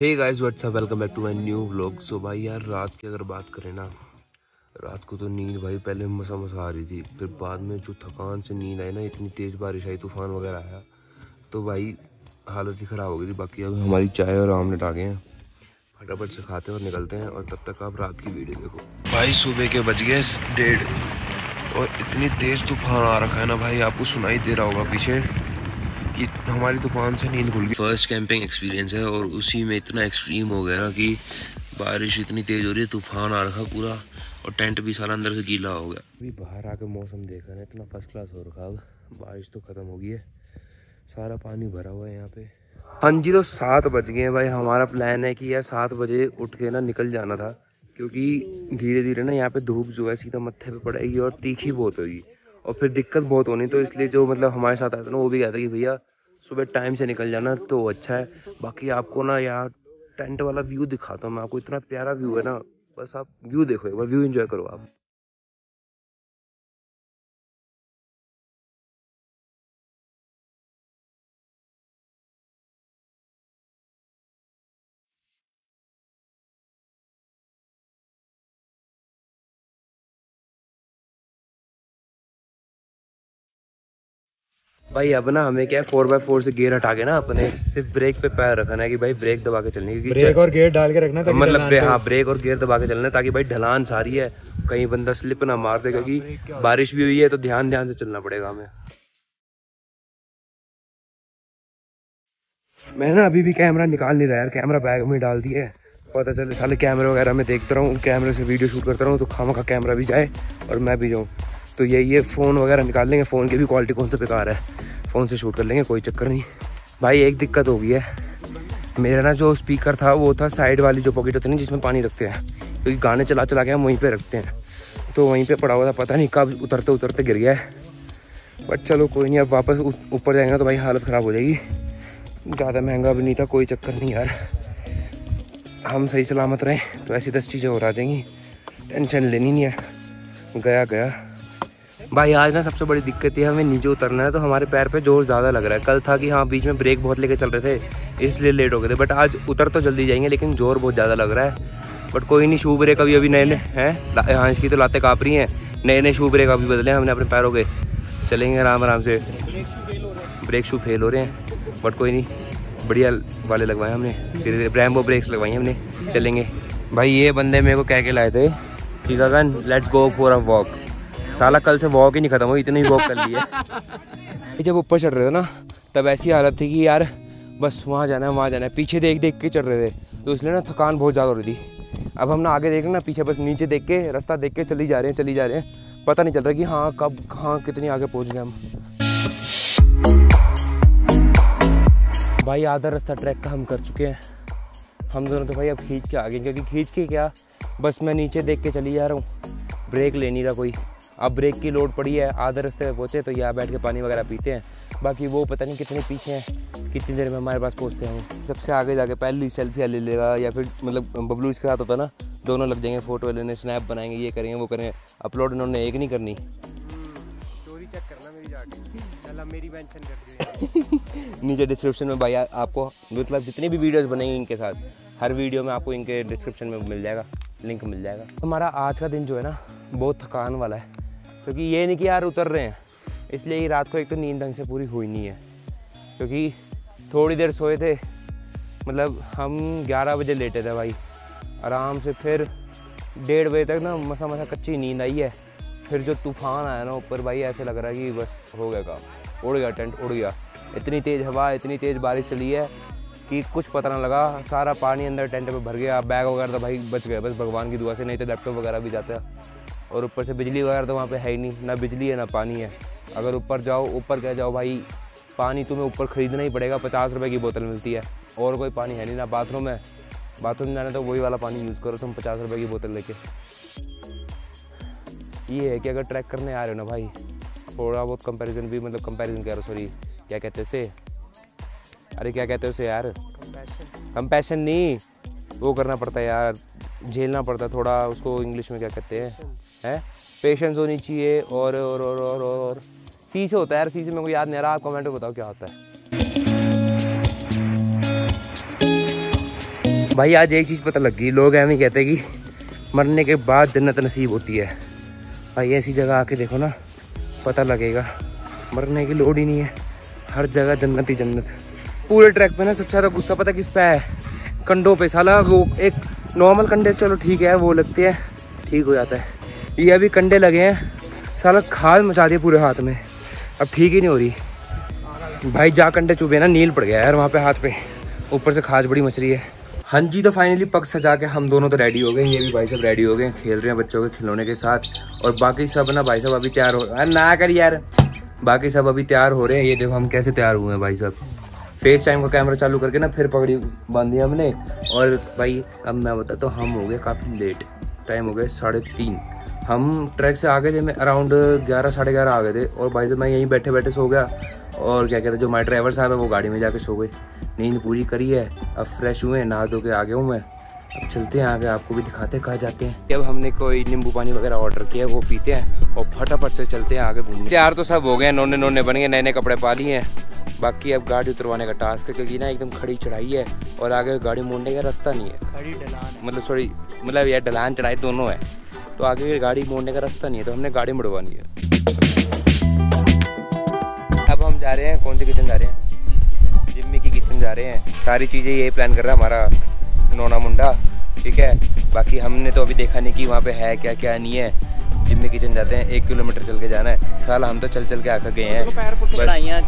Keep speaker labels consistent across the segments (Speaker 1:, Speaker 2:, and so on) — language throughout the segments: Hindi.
Speaker 1: Hey guys what's up welcome back to my new vlog so भाई यार, रात की अगर बात करें ना, रात को तो नींद भाई पहले मसा मसा आ रही थी, फिर बाद में जो थकान से नींद आई ना, इतनी तेज़ बारिश आई, तूफ़ान वगैरह आया तो भाई हालत ही ख़राब हो गई थी। बाकी अब हमारी चाय और आमलेट आ गए हैं। फटाफट से खाते और निकलते हैं, और तब तक आप रात की वीडियो देखो। भाई सुबह के बज गए डेढ़, और इतनी तेज़ तूफ़ान आ रखा है ना भाई, आपको सुनाई दे रहा होगा पीछे। हमारी दुकान से नींद खुल गई। फ़र्स्ट कैंपिंग एक्सपीरियंस है और उसी में इतना एक्सट्रीम हो गया कि बारिश इतनी तेज़ हो रही है तूफ़ान आ रखा पूरा और टेंट भी सारा अंदर से गीला हो गया। अभी बाहर आके मौसम देखा ना इतना फ़र्स्ट क्लास हो रखा अब। बारिश तो ख़त्म हो गई है। सारा पानी भरा हुआ है यहाँ पे। हाँ जी तो सात बज गए हैं भाई। हमारा प्लान है कि यार सात बजे उठ के ना निकल जाना था क्योंकि धीरे धीरे ना यहाँ पे धूप जो है सीधा मत्थे पे पड़ेगी और तीखी बहुत होगी। और फिर दिक्कत बहुत होनी तो इसलिए जो मतलब हमारे साथ आया था ना, वो भी कहता कि भैया, सुबह टाइम से निकल जाना तो अच्छा है। बाकी आपको ना यार टेंट वाला व्यू दिखाता हूँ मैं आपको, इतना प्यारा व्यू है ना, बस आप व्यू देखो एक बार व्यू इन्जॉय करो आप। भाई अब ना हमें क्या है फोर बाय फोर से गियर हटा के ना अपने सिर्फ़ ब्रेक पे पैर रखना है कि भाई ब्रेक दबा के चलने की
Speaker 2: ब्रेक और गियर डाल के रखना
Speaker 1: मतलब हाँ ब्रेक और गियर दबा के चलना ताकि भाई ढलान सारी है। कहीं बंदा स्लिप ना मार दे क्योंकि बारिश भी हुई है तो ध्यान ध्यान से चलना पड़ेगा हमें। मैं ना अभी भी कैमरा निकाल नहीं रहा यार कैमरा बैग में डाल दिया है। पता चले साले कैमरे वगैरह में देखता रहूँ कैमरे से वीडियो शूट करता रहूँ तो खामा का कैमरा भी जाए और मैं भी जाऊँ। तो यही ये फ़ोन वगैरह निकाल लेंगे फ़ोन की भी क्वालिटी कौन सा बेकार है। फ़ोन से शूट कर लेंगे, कोई चक्कर नहीं। भाई, एक दिक्कत हो गई है। मेरा ना जो स्पीकर था, वो था साइड वाली जो पॉकेट होती है ना, जिसमें पानी रखते हैं। क्योंकि तो गाने चला चला के हम वहीं पे रखते हैं। तो वहीं पे पड़ा हुआ था, पता नहीं कब उतरते उतरते गिर गया है। बट चलो, कोई नहीं, अब वापस ऊपर जाएँगे तो भाई हालत ख़राब हो जाएगी। ज़्यादा महँगा भी नहीं था, कोई चक्कर नहीं यार। हम सही सलामत रहें तो ऐसी दस चीज़ें और आ जाएँगी। टेंशन लेनी नहीं है। गया गया भाई, आज ना सबसे बड़ी दिक्कत ये हमें नीचे उतरना है तो हमारे पैर पे ज़ोर ज़्यादा लग रहा है। कल था कि हाँ बीच में ब्रेक बहुत लेके चल रहे थे, इसलिए लेट हो गए थे। बट आज उतर तो जल्दी जाएँगे, लेकिन ज़ोर बहुत ज़्यादा लग रहा है। बट कोई नहीं शू ब्रेक अभी अभी नए नए हैं हाँ इसकी तो लाते काँप रही हैं। नए नए शू ब्रेक अभी बदले हमने अपने पैरों के। चलेंगे आराम आराम से। ब्रेक शू फेल हो रहे हैं। बट कोई नहीं, बढ़िया वाले लगवाए हमने। धीरे धीरे ब्रैम्बो ब्रेक्स लगवाई हमने। चलेंगे। भाई, ये बंदे मेरे को कह के लाए थे कि, Gagan let's go for a walk साला कल से वॉक ही नहीं खत्म हुई, इतनी वॉक कर लिया जब ऊपर चढ़ रहे थे ना, तब ऐसी हालत थी कि यार, बस वहाँ जाना है, वहाँ जाना है। पीछे देख देख के चढ़ रहे थे। तो इसलिए ना थकान बहुत ज़्यादा हो रही थी। अब हम ना आगे देख रहे ना, पीछे बस नीचे देख के, रास्ता देख के चली जा रहे हैं, चली जा रहे हैं। पता नहीं चल रहा कि हाँ कब, कहाँ, कितनी आगे पहुँच गए हम। भाई, आधा रास्ता ट्रैक का हम कर चुके हैं। हम दोनों तो भाई अब खींच के आ गए क्योंकि खींच के क्या? बस मैं नीचे देख के चली जा रहा हूँ। ब्रेक लेनी था कोई। अब ब्रेक की लोड पड़ी है आधे रास्ते में पहुँचे तो यहाँ बैठ के पानी वगैरह पीते हैं। बाकी वो पता नहीं कितने पीछे हैं कितनी देर में हमारे पास पहुँचते हैं सबसे आगे जाके पहली सेल्फी ले लेगा या फिर मतलब बबलू इसके साथ होता ना दोनों लग जाएँगे फ़ोटो लेने स्नैप बनाएँगे ये करेंगे वो करेंगे। अपलोड इन्होंने एक नहीं करनी।
Speaker 2: स्टोरी चेक करना मेरी जाके। चल मेरी मेंशन कर
Speaker 1: नीचे डिस्क्रिप्शन में भाई आपको मतलब जितनी भी वीडियोस बनेंगी इनके साथ हर वीडियो में आपको इनके डिस्क्रिप्शन में मिल जाएगा लिंक मिल जाएगा। हमारा आज का दिन जो है ना बहुत थकान वाला है। क्योंकि ये नहीं कि यार उतर रहे हैं। इसलिए रात को एक तो नींद ढंग से पूरी हुई नहीं है। क्योंकि थोड़ी देर सोए थे मतलब हम 11 बजे लेटे थे भाई। आराम से फिर डेढ़ बजे तक ना मसा मसा कच्ची नींद आई है। फिर जो तूफ़ान आया ना ऊपर भाई, ऐसे लग रहा है कि बस हो गया काम। उड़ गया, टेंट उड़ गया। इतनी तेज़ हवा, इतनी तेज़ बारिश चली है कि कुछ पता ना लगा। सारा पानी अंदर टेंट में भर गया। बैग वगैरह तो भाई बच गए। बस भगवान की दुआ से, नहीं तो लैपटॉप वगैरह भी जाता। और ऊपर से बिजली वगैरह तो वहाँ पे है ही नहीं ना बिजली है ना पानी है। अगर ऊपर जाओ ऊपर क्या जाओ भाई पानी तुम्हें ऊपर ख़रीदना ही पड़ेगा पचास रुपये की बोतल मिलती है। और कोई पानी है नहीं ना बाथरूम है। बाथरूम जाना तो वही वाला पानी यूज़ करो तुम पचास रुपये की बोतल लेके। ये है कि अगर ट्रैक करने आ रहे हो ना भाई थोड़ा बहुत कंपैरिजन भी मतलब कंपैरिजन कह रहा सॉरी क्या कहते से? अरे क्या कहते हो उसे यार? कंपैशन नहीं वो करना पड़ता है यार। झेलना पड़ता है, थोड़ा उसको इंग्लिश में क्या कहते हैं? है? पेशेंस होनी चाहिए और और और और और। सी से होता है यार सी से मेरे को याद नहीं आ रहा, आप कमेंट में बताओ क्या होता है। भाई, आज एक चीज़ पता लग गई, लोग एम ही कहते हैं कि मरने के बाद जन्नत नसीब होती है। भाई, ऐसी जगह आके देखो ना, पता लगेगा, मरने की लोड ही नहीं है। हर जगह जन्नत ही जन्नत। पूरे ट्रैक पे ना सबसे ज़्यादा गुस्सा पता किस पे है? कंडों पे, साला वो एक नॉर्मल कंडे चलो ठीक है, वो लगते हैं, ठीक हो जाता है। ये अभी कंडे लगे हैं, साला खाद मचा दिए पूरे हाथ में। अब ठीक ही नहीं हो रही। भाई, जा कंडे चुभे ना, नील पड़ गया यार वहाँ पे हाथ पे। ऊपर से खाज बड़ी मच रही है। हाँ जी तो फाइनली पग सजा के हम दोनों तो रेडी हो गए ये भी भाई साहब रेडी हो गए खेल रहे हैं बच्चों के खिलौने के साथ। और बाकी सब ना भाई साहब अभी तैयार हो ना कर यार। बाकी सब अभी तैयार हो रहे हैं। ये देखो, हम कैसे तैयार हुए हैं भाई साहब। फेस टाइम का कैमरा चालू करके ना फिर पकड़ी बांधी हमने। और भाई, अब मैं बता तो हम हो गए काफ़ी लेट टाइम हो गए साढ़े तीन। हम ट्रैक से आ गए थे, मैं अराउंड ग्यारह, साढ़े ग्यारह आ गए थे। और भाई साहब, मैं यहीं बैठे बैठे सो गया। और क्या कहते हैं, जो हमारे ड्राइवर साहब है, वो गाड़ी में जाके सो गए। नींद पूरी करी है, अब फ्रेश हुए नहा धो के आ गया हूँ मैं। अब चलते हैं आगे, आपको भी दिखाते हैं, कहाँ जाते हैं। अब हमने कोई नींबू पानी वगैरह ऑर्डर किया है वो पीते हैं, और फटाफट से चलते हैं आगे घूमने। यार तो सब हो गए नोने नोने बन गए नए नए कपड़े पा लिए हैं। बाकी अब गाड़ी उतरवाने का टास्क है क्योंकि ना एकदम खड़ी चढ़ाई है और आगे गाड़ी मोड़ने का रास्ता नहीं है।
Speaker 2: खड़ी ढलान
Speaker 1: मतलब सॉरी मतलब यार ढलान चढ़ाई दोनों है। तो आगे गाड़ी मोड़ने का रास्ता नहीं है तो हमने गाड़ी मुड़वानी है। अब हम जा रहे हैं कौन से किचन जा रहे हैं? जिम्मी की किचन जा रहे हैं। सारी चीज़ें ये प्लान कर रहा है हमारा नोना मुंडा ठीक है? बाकी हमने तो अभी देखा नहीं कि वहाँ पे है क्या क्या नहीं है। जिम्मी किचन जाते हैं एक किलोमीटर चल के जाना है। साल हम तो चल चल के आकर गए हैं। बस
Speaker 2: चढ़ाइयाँ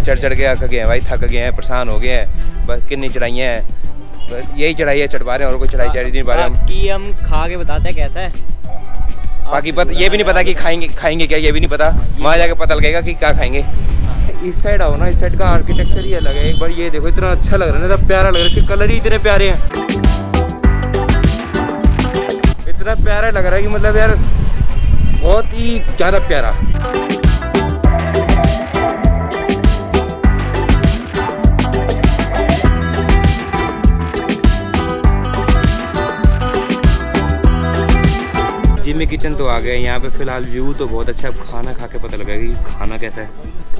Speaker 2: चढ़-
Speaker 1: चढ़- के आकर गए हैं भाई थक गए हैं परेशान हो गए हैं। बस कितनी चढ़ाइयाँ हैं? बस यही चढ़ाई है चढ़ पा रहे हैं और कोई चढ़ाई चढ़ नहीं पा रहे हम
Speaker 2: हम खा के बताते हैं कैसा है।
Speaker 1: बाकी पता ये भी नहीं पता कि खाएँगे खाएँगे क्या ये भी नहीं पता। वहाँ जाके पता लगेगा कि क्या खाएँगे। इस साइड आओ ना इस साइड का आर्किटेक्चर ही अलग है। एक बार ये देखो इतना अच्छा लग रहा है ना इतना प्यारा लग रहा है। इसके कलर ही इतने प्यारे हैं। इतना प्यारा लग रहा है कि मतलब यार बहुत ही ज़्यादा प्यारा। जिम्मी किचन तो आ गए यहाँ पे फ़िलहाल व्यू तो बहुत अच्छा है। खाना खा के पता लगेगा कि खाना कैसा है।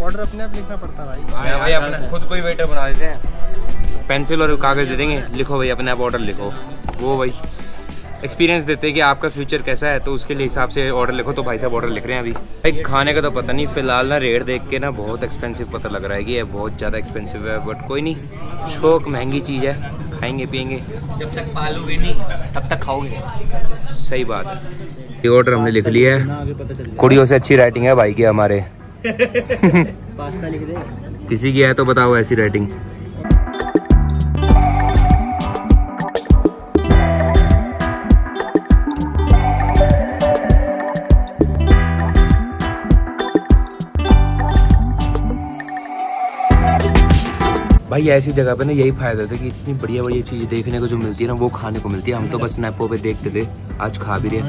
Speaker 3: ऑर्डर अपने आप लिखना पड़ता है भाई।
Speaker 1: मैं भाई अपने खुद को ही वेटर बना देते हैं। पेंसिल और कागज़ दे देंगे। लिखो भाई अपने आप ऑर्डर लिखो। वो भाई। एक्सपीरियंस देते हैं कि आपका फ्यूचर कैसा है तो उसके लिए हिसाब से ऑर्डर लिखो। तो भाई साहब ऑर्डर लिख रहे हैं अभी। भाई, खाने का तो पता नहीं, फ़िलहाल ना रेट देख के ना बहुत एक्सपेंसिव पता लग रहा है कि ये बहुत ज़्यादा एक्सपेंसिव है बट कोई नहीं। शौक, महँगी चीज़ है, खाएँगे, पियेंगे।
Speaker 2: जब तक पालोगे नहीं, तब तक खाओगे।
Speaker 1: सही बात है। ये ऑर्डर हमने लिख लिया है। कुड़ियों से अच्छी राइटिंग है, भाई की हमारे। किसी की है तो बताओ ऐसी राइटिंग भाई ऐसी जगह पे ना यही फ़ायदा था कि इतनी बढ़िया बढ़िया चीज़ें देखने को जो मिलती है ना वो खाने को मिलती है। हम तो बस स्नैपो पे देखते थे आज खा भी रहे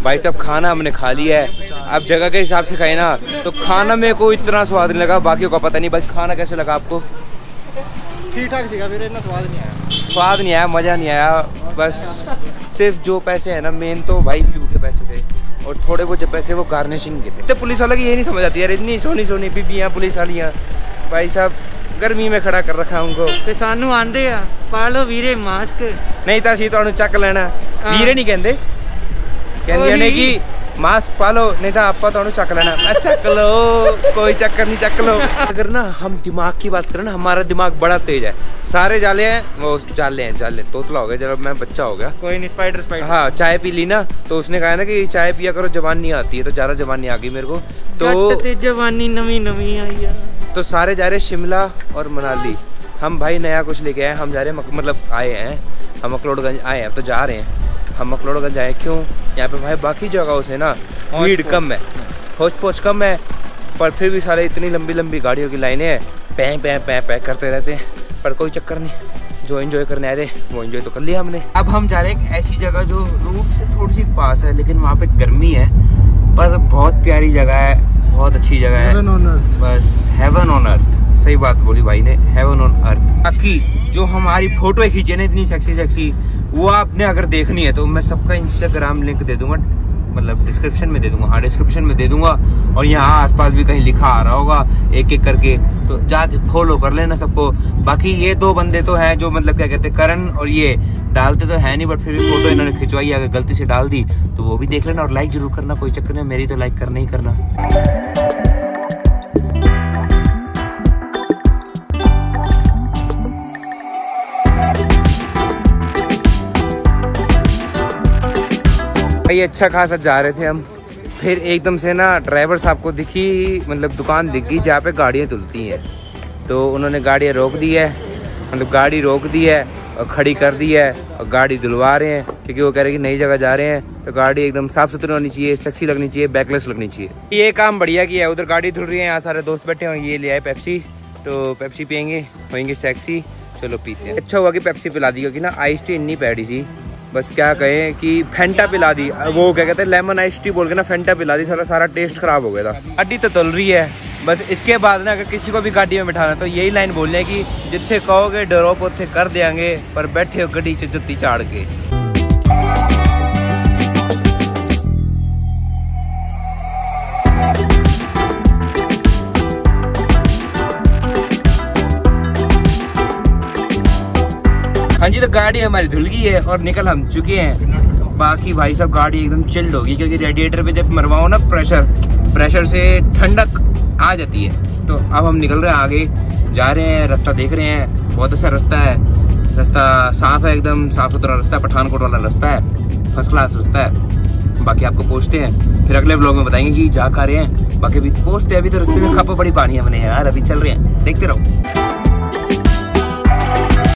Speaker 1: भाई साहब खाना हमने खा लिया है। अब जगह के हिसाब से खाए ना तो खाना मेरे को इतना स्वाद नहीं लगा बाकी का पता नहीं बस खाना कैसे लगा आपको?
Speaker 3: ठीक ठाक सीखा फिर इतना स्वाद नहीं आया।
Speaker 1: स्वाद नहीं आया मज़ा नहीं आया बस सिर्फ जो पैसे हैं ना मेन तो भाई व्यू के पैसे थे और थोड़े बहुत जो पैसे वो गार्निशिंग के थे तो पुलिस वाला की ये नहीं समझ आती यार इतनी सोनी सोनी बीबियाँ पुलिस वालियाँ भाई साहब गर्मी में खड़ा कर रखा है उनको
Speaker 2: ਤੇ ਸਾਨੂੰ ਆਂਦੇ ਆ ਪਾ ਲਓ ਵੀਰੇ ਮਾਸਕ
Speaker 1: ਨਹੀਂ ਤਾਂ ਅਸੀਂ ਤੁਹਾਨੂੰ ਚੱਕ ਲੈਣਾ
Speaker 2: ਹਾਂ।
Speaker 1: ਵੀਰੇ ਨਹੀਂ ਕਹਿੰਦੇ ਕਹਿੰਦੀਆਂ ਨੇ
Speaker 2: ਉਹੀ।
Speaker 1: ਕਿ मास्क पालो नहीं तो आपा तो चक लेना। मैं चक लो कोई चक्कर नहीं चक लो। अगर ना हम दिमाग की बात करें ना हमारा दिमाग बड़ा तेज है। सारे जाले हैं वो जाले हैं जाले तोतला हो गया जब मैं बच्चा हो गया।
Speaker 2: कोई नहीं स्पाइडर स्पाइडर
Speaker 1: हाँ चाय पी ली ना तो उसने कहा ना कि चाय पिया करो जवान नहीं आती है तो ज़्यादा जवानी आ गई मेरे को। तो
Speaker 2: जवानी नवी नवी आई है।
Speaker 1: तो सारे जा रहे शिमला और मनाली। हम भाई नया कुछ लेके आए हम जा रहे हैं मतलब आए हैं हम अकलोडगंज आए हैं तो जा रहे हैं। हम अकलोड़गंज आए क्यों? यहाँ पे भाई बाकी जगहों से ना भीड़ कम है। होच पोच कम है पर फिर भी सारे इतनी लंबी लंबी गाड़ियों की लाइनें हैं। पै पै पै पै करते रहते हैं पर कोई चक्कर नहीं। जो एंजॉय करने आए थे वो एंजॉय तो कर लिया हमने। अब हम जा रहे हैं एक ऐसी जगह जो रूट से थोड़ी सी पास है लेकिन वहाँ पे गर्मी है पर बहुत प्यारी जगह है बहुत अच्छी जगह है।
Speaker 3: हेवन ऑन अर्थ
Speaker 1: बस हेवन ऑन अर्थ सही बात बोली भाई ने हेवन ऑन अर्थ बाकी जो हमारी फ़ोटो खींचे ना इतनी सेक्सी सेक्सी वो आपने अगर देखनी है तो मैं सबका इंस्टाग्राम लिंक दे दूँगा मतलब डिस्क्रिप्शन में दे दूँगा हाँ डिस्क्रिप्शन में दे दूँगा, और यहाँ आसपास भी कहीं लिखा आ रहा होगा एक एक करके तो जाके फॉलो कर लेना सबको। बाकी ये दो बंदे तो हैं जो मतलब क्या कहते हैं, करण और ये, डालते तो है नहीं बट फिर भी फ़ोटो इन्होंने खिंचवाई, अगर गलती से डाल दी तो वो भी देख लेना, और लाइक ज़रूर करना, कोई चक्कर नहीं, मेरी तो लाइक करना ही करना। भाई अच्छा खासा जा रहे थे हम। फिर एकदम से ना ड्राइवर साहब को दिखी मतलब दुकान दिख गई जहाँ पे गाड़ियाँ धुलती हैं। तो उन्होंने गाड़ियाँ रोक दी है मतलब गाड़ी रोक दी है और खड़ी कर दी है और गाड़ी धुलवा रहे हैं, क्योंकि वो कह रहे हैं कि नई जगह जा रहे हैं तो गाड़ी एकदम साफ़ सुथरी होनी चाहिए सेक्सी लगनी चाहिए बैकलेस लगनी चाहिए। ये काम बढ़िया किया है उधर गाड़ी धुल रही है, यहाँ सारे दोस्त बैठे हैं, ये ले आए पेप्सी तो पेप्सी पियेंगे होंगे सेक्सी चलो पीते हैं। अच्छा हुआ कि पेप्सी पिला दी, क्योंकि ना आइस टी इतनी पैड़ी सी बस क्या कहें कि फेंटा पिला दी। वो क्या कहते हैं लेमन आइस टी बोल के ना फेंटा पिला दी, सारा सारा टेस्ट खराब हो गया था। अड्डी तो तुल रही है। बस इसके बाद ना अगर किसी को भी गाड़ी में बिठाना तो यही लाइन बोलने की जिथे कहोगे डरोप उत्थे कर देंगे, पर बैठे हो गड्डी च जुत्ती चाड़ के जी तो गाड़ी हमारी धुल गई है और निकल हम चुके हैं। बाकी भाई साहब, गाड़ी एकदम चिल्ड होगी, क्योंकि रेडिएटर पे जब मरवाओ ना प्रेशर प्रेशर से ठंडक आ जाती है। तो अब हम निकल रहे हैं आगे, जा रहे हैं, रास्ता देख रहे हैं। बहुत अच्छा रास्ता है। रास्ता साफ़ है एकदम साफ़ सुथरा रास्ता है पठानकोट वाला रास्ता है। फ़र्स्ट क्लास रास्ता है। बाकी आपको पहुँचते हैं। फिर अगले ब्लॉग में बताएँगे कि जा खा रहे हैं। बाकी अभी पहुँचते हैं, अभी तो रास्ते में खप बड़ी पानी हमने यार, अभी चल रहे हैं। देखते रहो।